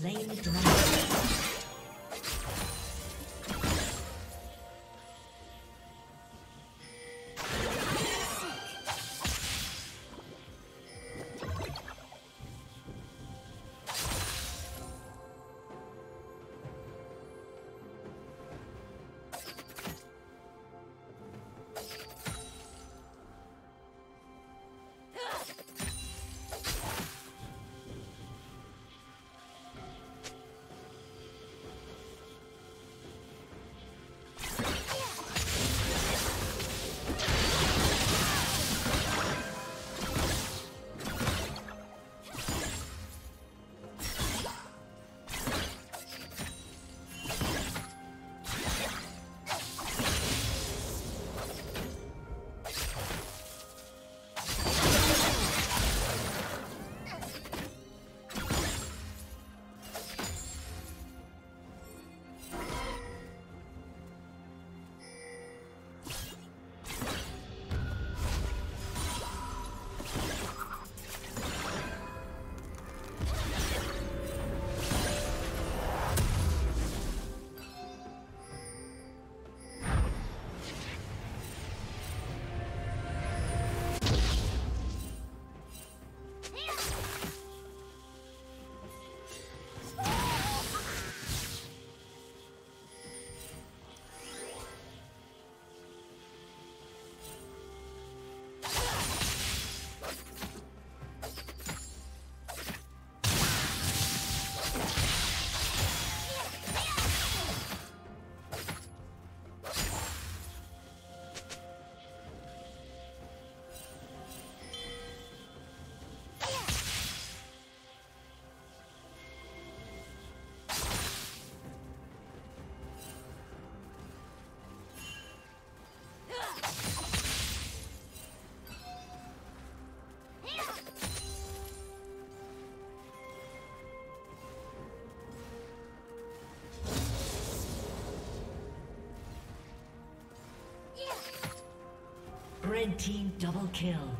slain the dragon. Team double kill.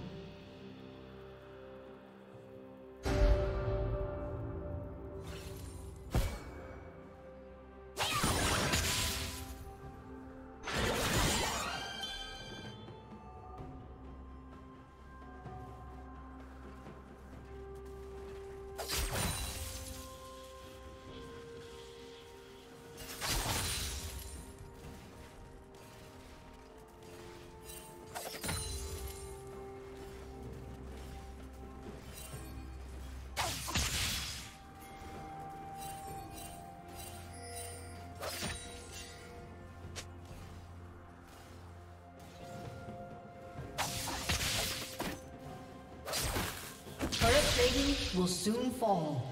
Will soon fall.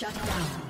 Shut down.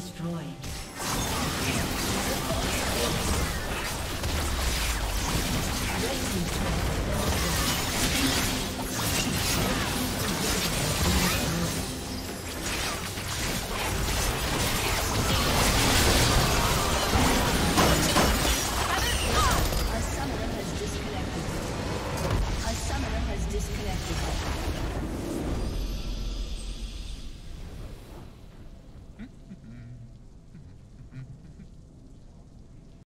Destroyed.